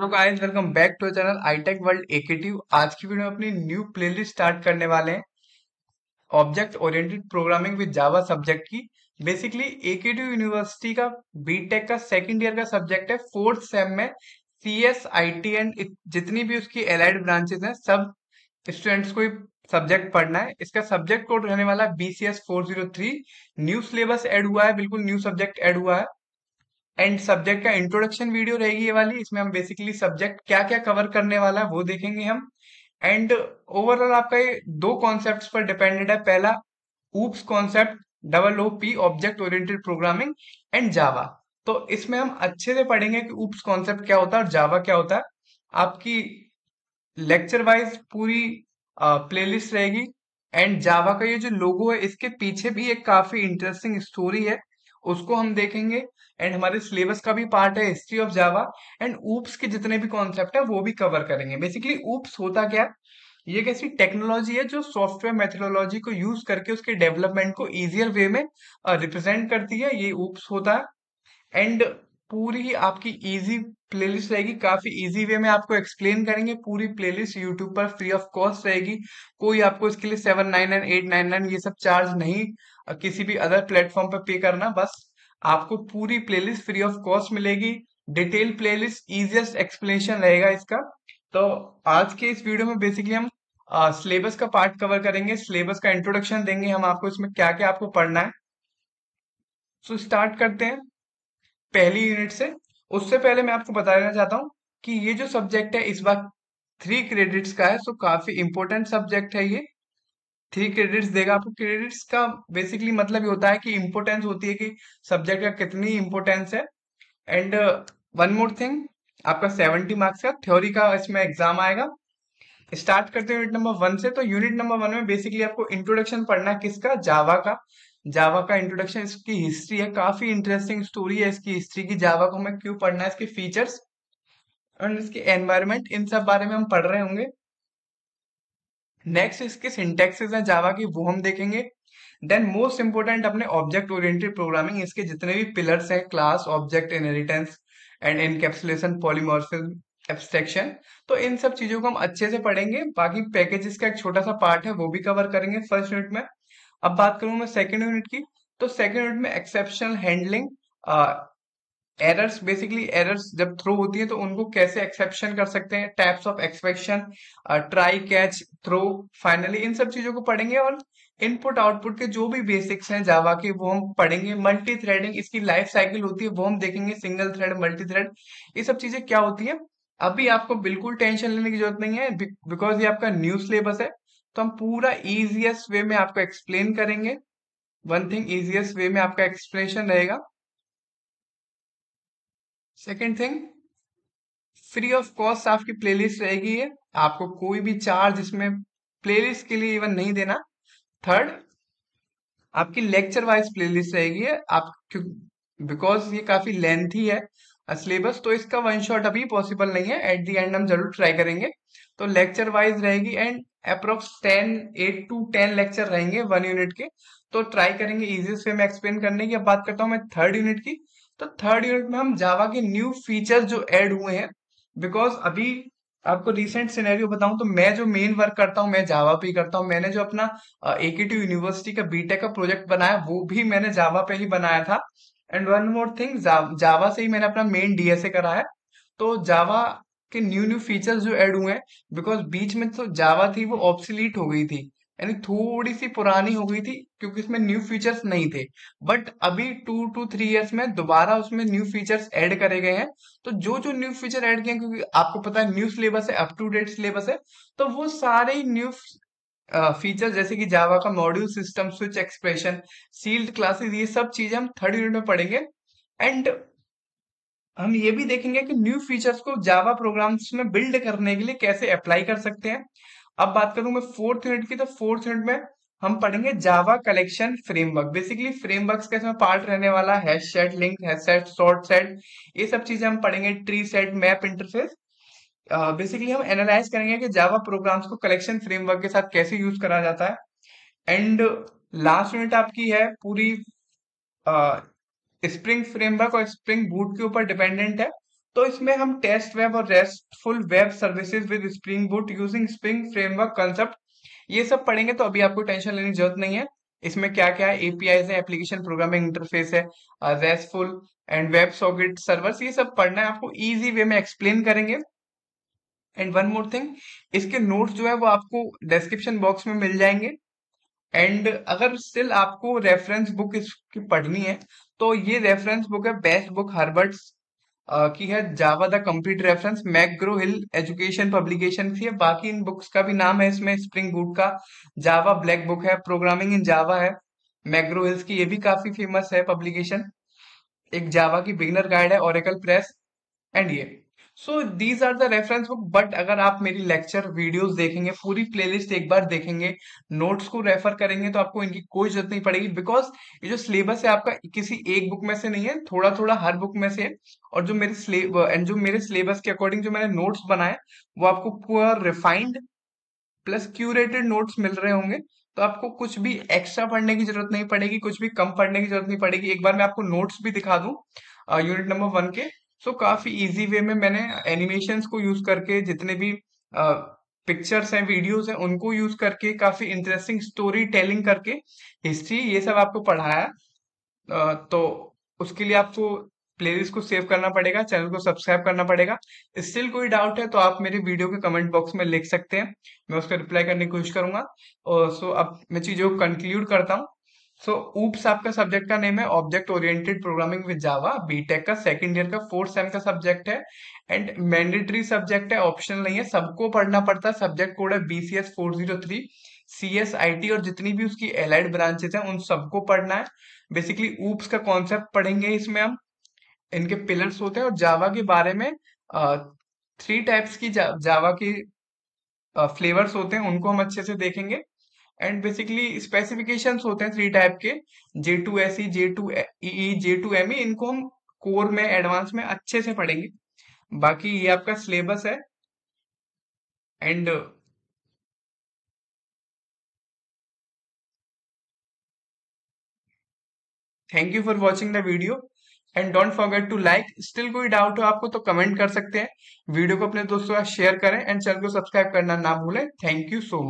Welcome back to channel iTech world AKTU आज की video में अपनी न्यू प्लेलिस्ट स्टार्ट करने वाले हैं। Object oriented programming with Java subject की। बेसिकली एकेटिव यूनिवर्सिटी का बीटेक का सेकंड ईयर का सब्जेक्ट है। फोर्थ सेम में C S I T and जितनी भी उसकी एलाइड ब्रांचेस हैं, सब स्टूडेंट्स को सब्जेक्ट पढ़ना है। इसका सब्जेक्ट कोड रहने वाला है B C four zero three new syllabus add हुआ है, बिल्कुल न्यू सब्जेक्ट एड हुआ है। एंड सब्जेक्ट का इंट्रोडक्शन वीडियो रहेगी ये वाली, इसमें हम बेसिकली सब्जेक्ट क्या क्या कवर करने वाला है वो देखेंगे हम। एंड ओवरऑल आपका ये दो कॉन्सेप्ट पर डिपेंडेड है। पहला oops concept double O P object oriented programming and Java तो इसमें हम अच्छे से पढ़ेंगे कि ऊप्स कॉन्सेप्ट क्या होता है और जावा क्या होता है। आपकी लेक्चर वाइज पूरी प्लेलिस्ट रहेगी। एंड जावा का ये जो लोगो है, इसके पीछे भी एक काफ़ी इंटरेस्टिंग स्टोरी है। उसको हम देखेंगे। एंड हमारे सिलेबस का भी पार्ट है history of Java and oops के जितने भी कॉन्सेप्ट है, वो भी कवर करेंगे। बेसिकली ऊप्स होता क्या? ये कैसी टेक्नोलॉजी है जो सॉफ्टवेयर मेथोडोलॉजी को यूज़ करके उसके डेवलपमेंट को इजियर वे में रिप्रेजेंट करती है। ये ऊप्स होता। है एंड पूरी आपकी इजी प्लेलिस्ट रहेगी। काफ़ी इजी वे में आपको एक्सप्लेन करेंगे। पूरी प्लेलिस्ट यूट्यूब पर फ्री ऑफ़ कॉस्ट रहेगी। कोई आपको इसके लिए seven nine nine eight nine nine ये सब चार्ज नहीं किसी भी अदर प्लेटफॉर्म पर पे करना। बस आपको पूरी प्लेलिस्ट फ्री ऑफ़ कॉस्ट मिलेगी। डिटेल प्लेलिस्ट इजिएस्ट एक्सप्लेनेशन रहेगा इसका। तो आज के इस वीडियो में बेसिकली हम सिलेबस का पार्ट कवर करेंगे। सिलेबस का इंट्रोडक्शन देंगे। हम आपको इसमें क्या क्या आपको पढ़ना है। सो so, स्टार्ट करते हैं। पहली यूनिट से। उससे पहले मैं आपको बता देना चाहता हूँ कि ये जो सब्जेक्ट है, इस बार थ्री क्रेडिट्स का है सो काफ़ी इंपॉर्टेंट सब्जेक्ट है ये। थ्री क्रेडिट्स देगा आपको। क्रेडिट्स का बेसिकली मतलब ये होता है कि इंपोर्टेंस होती है कि सब्जेक्ट का कितनी इंपोर्टेंस है। एंड वन मोर थिंग आपका सेवेंटी मार्क्स का थ्योरी का इसमें एग्ज़ाम आएगा। स्टार्ट करते हैं यूनिट नंबर वन से तो यूनिट नंबर वन में बेसिकली आपको इंट्रोडक्शन पढ़ना है किसका? जावा का। जावा का इंट्रोडक्शन इसकी हिस्ट्री है, काफ़ी इंटरेस्टिंग स्टोरी है इसकी हिस्ट्री की। जावा को हमें क्यों पढ़ना है, इसके फीचर्स एंड इसके एनवायरमेंट इन सब बारे में हम पढ़ रहे होंगे। नेक्स्ट इसके सिंटेक्सेस हैं जावा की, वो हम देखेंगे। देन मोस्ट इंपोर्टेंट अपने ऑब्जेक्ट ओरिएंटेड प्रोग्रामिंग इसके जितने भी पिलर्स हैं class object inheritance and encapsulation polymorphism abstraction तो इन सब चीज़ों को हम अच्छे से पढ़ेंगे। बाकी पैकेजेस का एक छोटा सा पार्ट है, वो भी कवर करेंगे फ़र्स्ट यूनिट में। अब बात करूँ मैं सेकेंड यूनिट की तो सेकेंड यूनिट में exceptional handling errors basically errors जब थ्रो होती है तो उनको कैसे एक्सेप्शन कर सकते हैं? Types of exception try catch throw finally इन सब चीज़ों को पढ़ेंगे और इनपुट आउटपुट के जो भी बेसिक्स हैं जावा के, वो हम पढ़ेंगे। मल्टी थ्रेडिंग इसकी लाइफ साइकिल होती है, वो हम देखेंगे सिंगल थ्रेड मल्टी थ्रेड ये सब चीज़ें क्या होती है? अभी आपको बिल्कुल टेंशन लेने की ज़रूरत नहीं है बिकॉज़ ये आपका न्यू सिलेबस है तो हम पूरा इजिएस्ट वे में आपको एक्सप्लेन करेंगे। वन थिंग इजिएस्ट वे में आपका एक्सप्लेनेशन रहेगा। Second thing free of cost आपकी प्लेलिस्ट रहेगी है आपको कोई भी चार्ज इसमें प्लेलिस्ट के लिए इवन नहीं देना। थर्ड आपकी लेक्चर वाइज प्लेलिस्ट रहेगी आप बिकॉज़ ये काफ़ी लेंथी है सिलेबस तो इसका वन शॉट अभी पॉसिबल नहीं है। एट दी एंड हम ज़रूर ट्राई करेंगे। तो लेक्चर वाइज रहेगी and approx ten eight to ten lecture रहेंगे वन यूनिट के। तो ट्राई करेंगे इजिएस्ट वे में एक्सप्लेन करने की। अब बात करता हूँ मैं थर्ड यूनिट की। तो थर्ड यूनिट में हम जावा के न्यू फीचर्स जो ऐड हुए हैं बिकॉज़ अभी आपको रिसेंट सिनेरियो बताऊँ तो मैं जो मेन वर्क करता हूँ, मैं जावा पे ही करता हूँ। मैंने जो अपना एकेटी यूनिवर्सिटी का बीटेक का प्रोजेक्ट बनाया, वो भी मैंने जावा पे ही बनाया था। And one more thing Java से ही मैंने अपना मेन डीएसए करा है तो जावा के न्यू न्यू फीचर्स जो ऐड हुए हैं बिकॉज़ बीच में तो जावा थी, वो ऑप्सलीट हो गई थी। यानी थोड़ी सी पुरानी हो गई थी, क्योंकि इसमें न्यू फीचर्स नहीं थे। बट अभी टू टू थ्री इयर्स में दोबारा उसमें न्यू फीचर्स ऐड करे गए हैं। तो जो जो न्यू फीचर ऐड किए क्योंकि आपको पता है न्यू सिलेबस है अप टू डेट सिलेबस है तो वो सारे न्यू फीचर जैसे कि जावा का module system switch expression sealed classes ये सब चीज़ें हम थर्ड यूनिट में पढ़ेंगे। एंड हम ये भी देखेंगे कि न्यू फीचर्स को जावा प्रोग्राम्स में बिल्ड करने के लिए कैसे अप्लाई कर सकते हैं। अब बात करूँ मैं फोर्थ यूनिट की तो फोर्थ यूनिट में हम पढ़ेंगे Java collection framework basically framework का इसमें पार्ट रहने वाला है सेट लिंक है सेट शॉर्ट सेट ये सब चीज़ें हम पढ़ेंगे tree set map interface basically हम एनालाइज करेंगे कि जावा प्रोग्राम्स को कलेक्शन फ्रेमवर्क के साथ कैसे यूज़ करा जाता है। एंड लास्ट यूनिट आपकी है पूरी स्प्रिंग फ्रेमवर्क और स्प्रिंग बूट के ऊपर डिपेंडेंट है। तो इसमें हम टेस्ट वेब और RESTful web services with Spring Boot using Spring framework concept ये सब पढ़ेंगे तो अभी आपको टेंशन लेने की ज़रूरत नहीं है। इसमें क्या क्या है एपीआई है एप्लीकेशन प्रोग्रामिंग इंटरफेस है RESTful and web socket servers ये सब पढ़ना है। आपको इजी वे में एक्सप्लेन करेंगे। एंड वन मोर थिंग इसके नोट्स जो है वो आपको डिस्क्रिप्शन बॉक्स में मिल जाएँगे। एंड अगर स्टिल आपको रेफरेंस बुक इसकी पढ़नी है तो ये रेफरेंस बुक है बेस्ट बुक हर्बर्ट्स की है Java the complete reference McGraw Hill education publication की है। बाकी इन बुक्स का भी नाम है इसमें स्प्रिंग बूट का। जावा ब्लैक बुक है प्रोग्रामिंग इन जावा है। मैग्रो हिल्स की ये भी काफ़ी फ़ेमस है पब्लिकेशन एक जावा की बिगनर गाइड है ओरेकल प्रेस एंड ये। So these are the reference book but अगर आप मेरी लेक्चर वीडियोस देखेंगे, पूरी प्लेलिस्ट एक बार देखेंगे नोट्स को रेफर करेंगे तो आपको इनकी कोई ज़रूरत नहीं पड़ेगी बिकॉज़ ये जो सिलेबस है आपका किसी एक बुक में से नहीं है थोड़ा थोड़ा हर बुक में से है, और जो मेरे एंड जो मेरे सिलेबस के अकॉर्डिंग जो मैंने नोट्स बनाए, वो आपको पूरा रिफाइंड प्लस क्यूरेटेड नोट्स मिल रहे होंगे तो आपको कुछ भी एक्स्ट्रा पढ़ने की ज़रूरत नहीं पड़ेगी, कुछ भी कम पढ़ने की ज़रूरत नहीं पड़ेगी। एक बार मैं आपको नोट्स भी दिखा दूँ यूनिट नंबर वन के सो so, काफ़ी इजी वे में मैंने एनिमेशंस को यूज़ करके जितने भी पिक्चर्स हैं वीडियोस हैं उनको यूज़ करके काफ़ी इंटरेस्टिंग स्टोरी टेलिंग करके हिस्ट्री ये सब आपको पढ़ाया। आ, तो उसके लिए आपको प्लेलिस्ट को सेव करना पड़ेगा चैनल को सब्सक्राइब करना पड़ेगा। स्टिल कोई डाउट है तो आप मेरे वीडियो के कमेंट बॉक्स में लिख सकते हैं। मैं उसका रिप्लाई करने की कोशिश करूँगा। और सो अब मैं चीज़ों को कंक्लूड करता हूँ। सो ऊप्स आपका सब्जेक्ट का नेम है object oriented programming with Java BTech का सेकंड ईयर का फोर्थ सेम का सब्जेक्ट है. एंड मैंडेटरी सब्जेक्ट है ऑप्शनल नहीं है. सबको पढ़ना पड़ता है. सब्जेक्ट कोड है BCS four zero three C S I T और जितनी भी उसकी एलाइड ब्रांचेस हैं उन सबको पढ़ना है. बेसिकली ऊप्स का कॉन्सेप्ट पढ़ेंगे इसमें हम. इनके पिलर्स होते हैं और जावा के बारे में थ्री टाइप्स की जा, जावा की फ्लेवर्स होते हैं उनको हम अच्छे से देखेंगे. एंड बेसिकली स्पेसिफिकेशंस होते हैं थ्री टाइप के J two S E J two E J two M E इनको हम कोर में एडवांस में अच्छे से पढ़ेंगे। बाकी ये आपका सिलेबस है। And thank you for watching the video and don't forget to like still कोई डाउट हो आपको तो कमेंट कर सकते हैं। वीडियो को अपने दोस्तों का शेयर करें। एंड चैनल को सब्सक्राइब करना ना भूलें। Thank you so much